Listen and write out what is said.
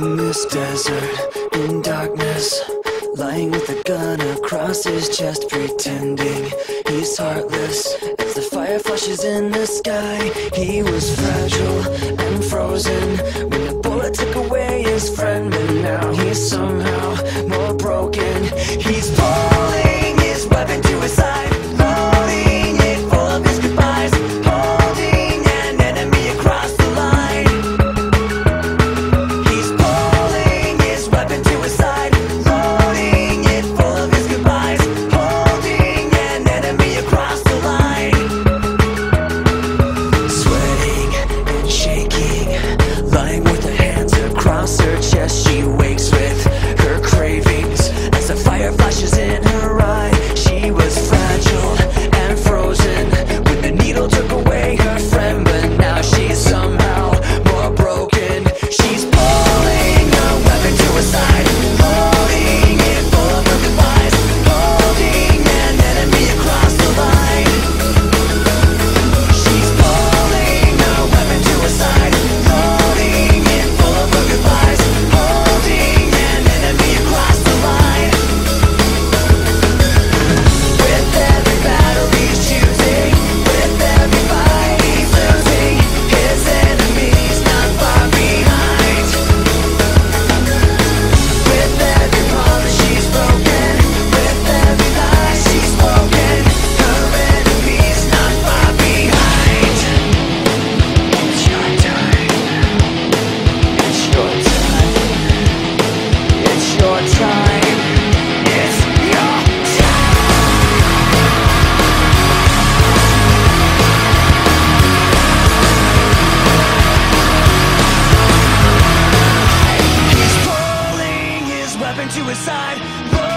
this desert in darkness Lying with a gun across his chest Pretending he's heartless. As the fire flashes in the sky He was fragile and frozen. When the bullet took away his friend But now he's somehow more broken. He's born weapon to his side.